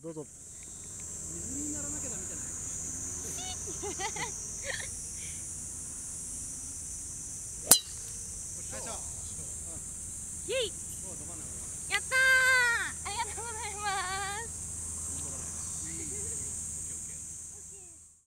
どうぞ。水にならなきゃダメじゃないよいしょイエイ。